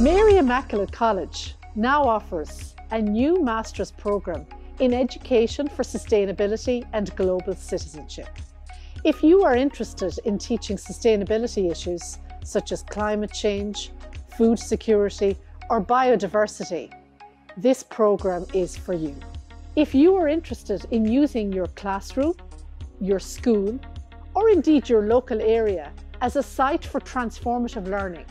Mary Immaculate College now offers a new master's programme in Education for Sustainability and Global Citizenship. If you are interested in teaching sustainability issues such as climate change, food security or biodiversity, this programme is for you. If you are interested in using your classroom, your school or indeed your local area as a site for transformative learning,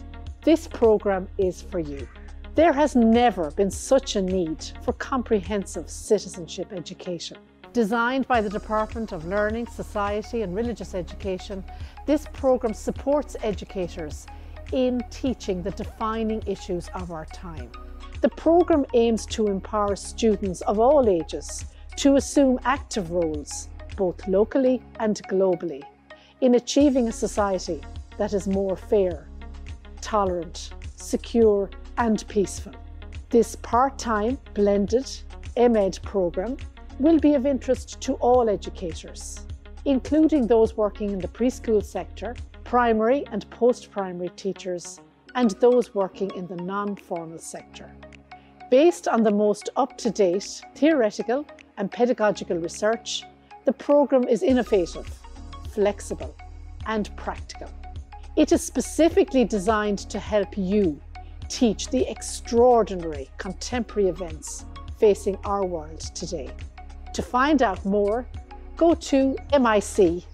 this programme is for you. There has never been such a need for comprehensive citizenship education. Designed by the Department of Learning, Society and Religious Education, this programme supports educators in teaching the defining issues of our time. The programme aims to empower students of all ages to assume active roles, both locally and globally, in achieving a society that is more fair, tolerant, secure and peaceful. This part-time blended MEd programme will be of interest to all educators, including those working in the preschool sector, primary and post-primary teachers, and those working in the non-formal sector. Based on the most up-to-date theoretical and pedagogical research, the programme is innovative, flexible and practical. It is specifically designed to help you teach the extraordinary contemporary events facing our world today. To find out more, go to mic.ie.